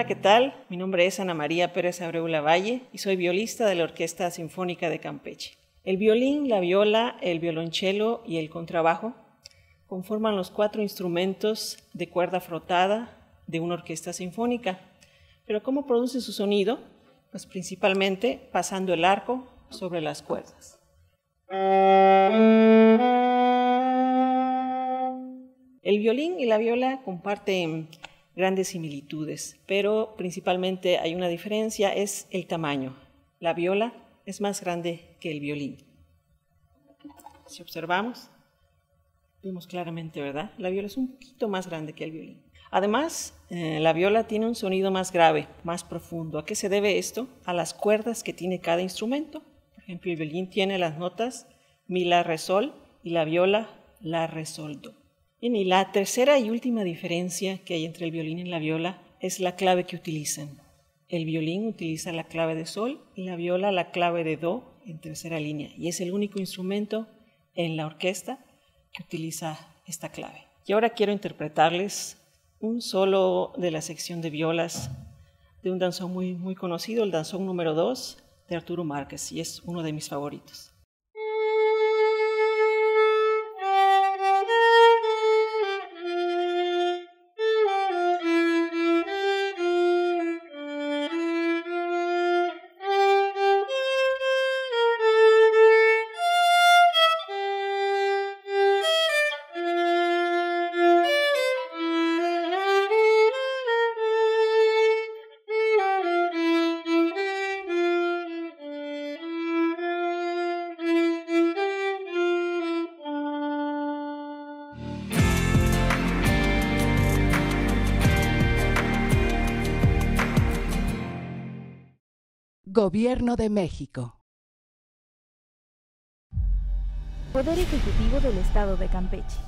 Hola, ¿qué tal? Mi nombre es Ana María Pérez Abreu Lavalle y soy violista de la Orquesta Sinfónica de Campeche. El violín, la viola, el violonchelo y el contrabajo conforman los cuatro instrumentos de cuerda frotada de una orquesta sinfónica. Pero ¿cómo produce su sonido? Pues principalmente pasando el arco sobre las cuerdas. El violín y la viola comparten grandes similitudes, pero principalmente hay una diferencia, es el tamaño. La viola es más grande que el violín. Si observamos, vemos claramente, ¿verdad? La viola es un poquito más grande que el violín. Además, eh, la viola tiene un sonido más grave, más profundo. ¿A qué se debe esto? A las cuerdas que tiene cada instrumento. Por ejemplo, el violín tiene las notas mi, la, re, sol y la viola la, re, sol, do. Y la tercera y última diferencia que hay entre el violín y la viola es la clave que utilizan. El violín utiliza la clave de sol y la viola la clave de do en tercera línea y es el único instrumento en la orquesta que utiliza esta clave. Y ahora quiero interpretarles un solo de la sección de violas de un danzón muy, muy conocido, el danzón número 2 de Arturo Márquez, y es uno de mis favoritos. Gobierno de México. Poder Ejecutivo del Estado de Campeche.